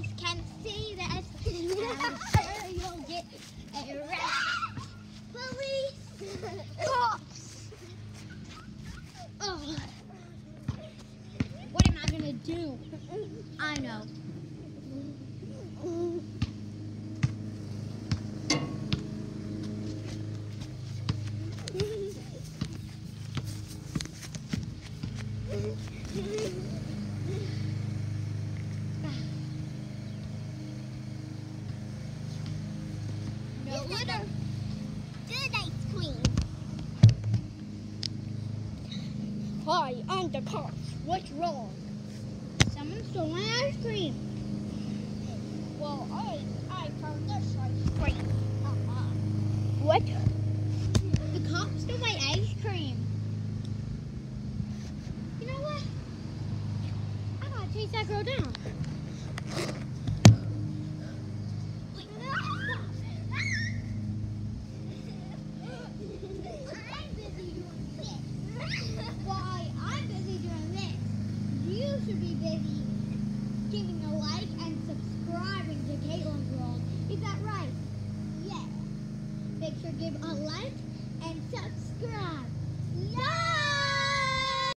police can see I'm sure you'll get arrested. Police! Cops! Oh. What am I gonna do? I know. No Hi, I'm the cops. What's wrong? Someone stole my ice cream. Well, I I found this ice cream. Uh-uh. What? The cops stole my ice cream. You know what? I gotta chase that girl down. I'm busy doing this. Why, I'm busy doing this. You should be busy giving a like and subscribing to Kaitlyn's World. Is that right? Yes. Make sure to give a like and subscribe.